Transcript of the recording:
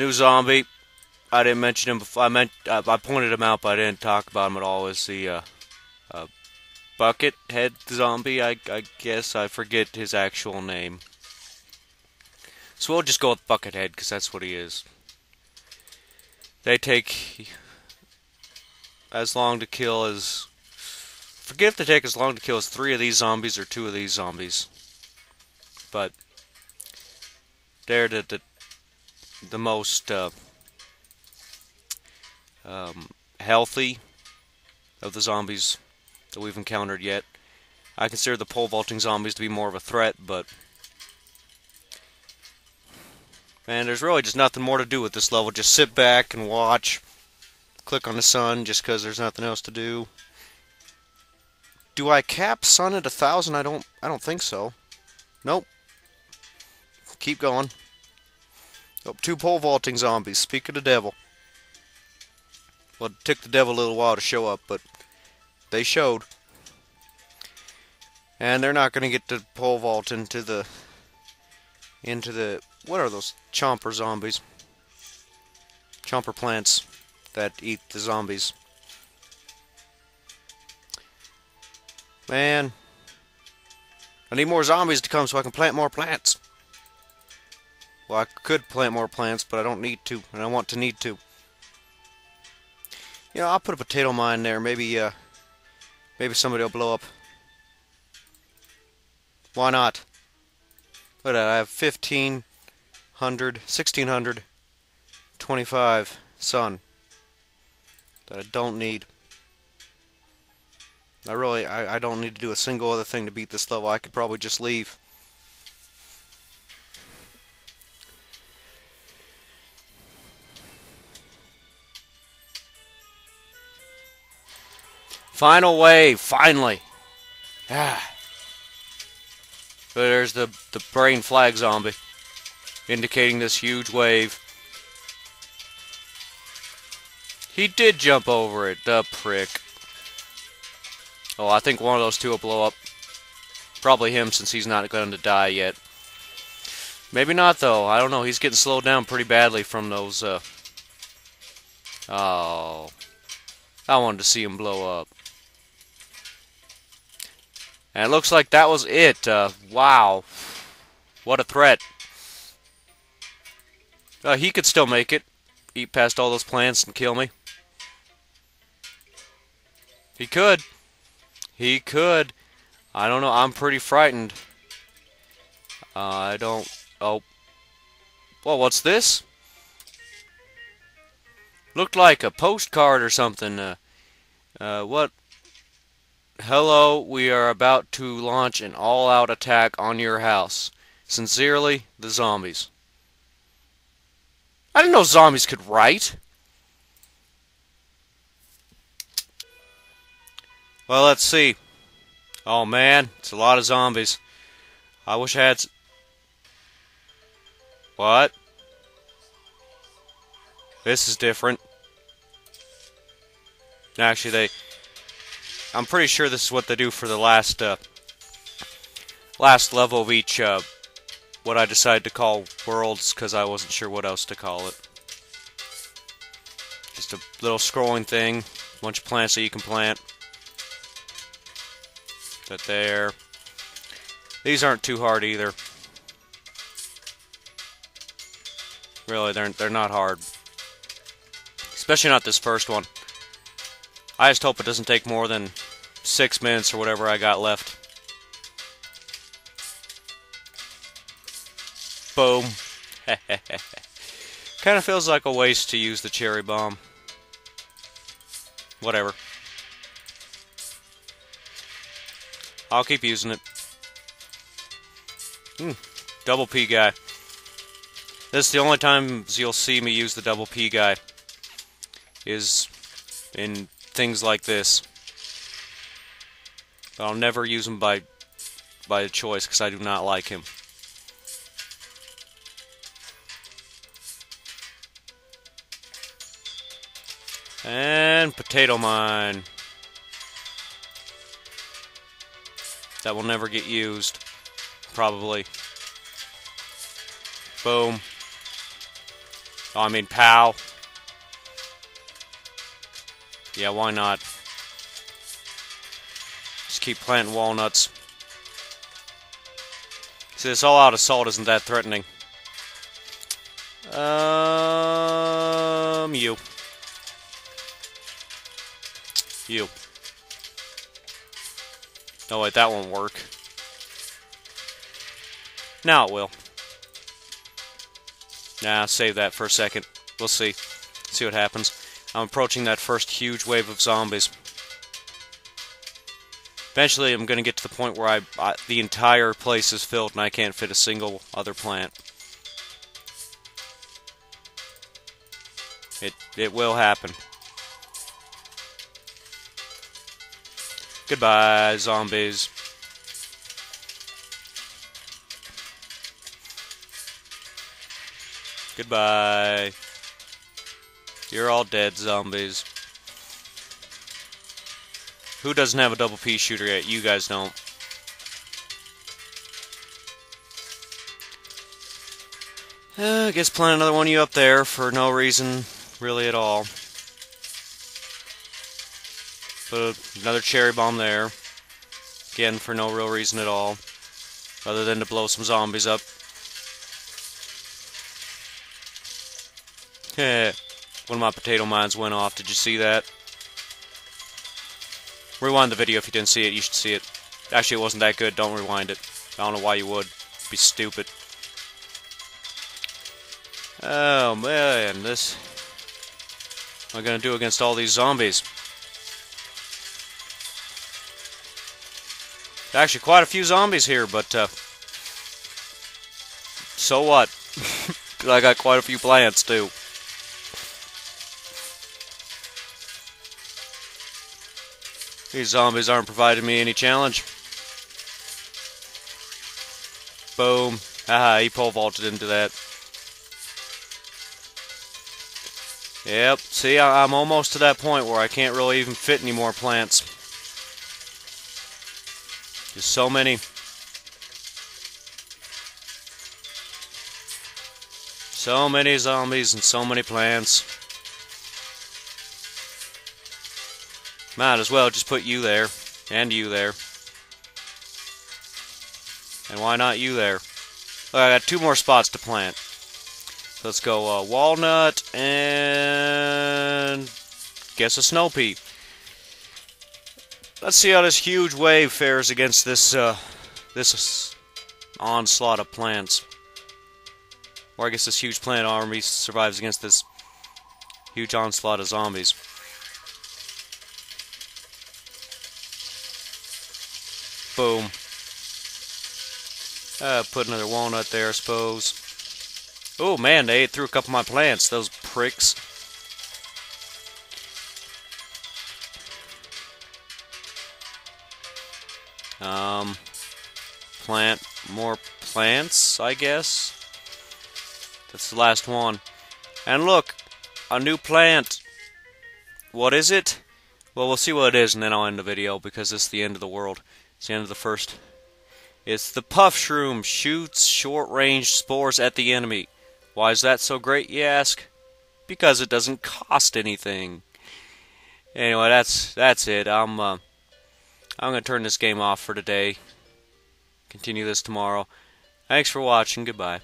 New zombie. I didn't mention him before. I meant I pointed him out, but I didn't talk about him at all. Is the uh, uh, bucket head zombie? I, I guess I forget his actual name. So we'll just go with Buckethead because that's what he is. They take as long to kill as. Forget if they take as long to kill as three of these zombies or two of these zombies. But they're the the, the most uh, um, healthy of the zombies that we've encountered yet. I consider the pole vaulting zombies to be more of a threat, but man, there's really just nothing more to do with this level. Just sit back and watch. Click on the sun just because there's nothing else to do. Do I cap sun at a thousand? I don't. I don't think so. Nope. Keep going. Oh, two pole vaulting zombies. Speak of the devil. Well, it took the devil a little while to show up, but they showed. And they're not going to get to pole vault into the into the what are those chomper zombies? Chomper plants that eat the zombies. Man, I need more zombies to come so I can plant more plants. Well, I could plant more plants, but I don't need to, and I want to need to. You know, I'll put a potato mine there. Maybe, uh, maybe somebody will blow up. Why not? Look at that. I have 1,500, 1,600, 25 sun that I don't need. I really, I, I don't need to do a single other thing to beat this level. I could probably just leave. Final wave, finally. Ah. There's the, the brain flag zombie, indicating this huge wave. He did jump over it, the prick. Oh, I think one of those two will blow up. Probably him, since he's not going to die yet. Maybe not, though. I don't know. He's getting slowed down pretty badly from those, uh... Oh. I wanted to see him blow up. And it looks like that was it. Uh, wow. What a threat. Uh, he could still make it. Eat past all those plants and kill me. He could. He could. I don't know. I'm pretty frightened. Uh, I don't... Oh. Well, what's this? Looked like a postcard or something. Uh, uh, what Hello, we are about to launch an all-out attack on your house. Sincerely, the zombies. I didn't know zombies could write. Well, let's see. Oh man, it's a lot of zombies. I wish I had... What? This is different. Actually, they... I'm pretty sure this is what they do for the last uh, last level of each uh, what I decided to call worlds because I wasn't sure what else to call it. Just a little scrolling thing, bunch of plants that you can plant. That there. These aren't too hard either. Really, they're they're not hard. Especially not this first one. I just hope it doesn't take more than six minutes or whatever I got left. Boom. kind of feels like a waste to use the cherry bomb. Whatever. I'll keep using it. Hmm. Double pea guy. This is the only times you'll see me use the double pea guy. Is in things like this. But I'll never use him by by choice because I do not like him. And potato mine. That will never get used. Probably. Boom. Oh, I mean, pow. Yeah, why not? Just keep planting Wall-nuts. See, this all-out assault isn't that threatening. Um, you. You. Oh wait, that won't work. Now it will. Nah, save that for a second. We'll see. See what happens. I'm approaching that first huge wave of zombies. Eventually, I'm going to get to the point where I, I, the entire place is filled and I can't fit a single other plant. It it will happen. Goodbye, zombies. Goodbye. You're all dead, zombies. Who doesn't have a double pea shooter yet? You guys don't. Uh, I guess plant another one of you up there for no reason really at all. Put another cherry bomb there. Again, for no real reason at all. Other than to blow some zombies up. One of my potato mines went off. Did you see that? Rewind the video if you didn't see it. You should see it. Actually, it wasn't that good. Don't rewind it. I don't know why you would. It'd be stupid. Oh, man. This... What am I going to do against all these zombies? Actually, quite a few zombies here, but, uh... So what? I got quite a few plants, too. These zombies aren't providing me any challenge. Boom. Haha, he pole vaulted into that. Yep, see, I'm almost to that point where I can't really even fit any more plants. Just so many. So many zombies and so many plants. Might as well just put you there. And you there. And why not you there? I got two more spots to plant. So let's go uh, Wall-nut and guess a snow pea. Let's see how this huge wave fares against this uh, this onslaught of plants. Or I guess this huge plant army survives against this huge onslaught of zombies. Boom. Uh, put another Wall-nut there, I suppose. Oh man, they ate through a couple of my plants, those pricks. Um, plant more plants, I guess. That's the last one. And look, a new plant. What is it? Well, we'll see what it is, and then I'll end the video, because it's the end of the world. It's the end of the first. It's the puff shroom shoots short-range spores at the enemy. Why is that so great, you ask? Because it doesn't cost anything. Anyway, that's that's it. I'm uh, I'm gonna turn this game off for today. Continue this tomorrow. Thanks for watching. Goodbye.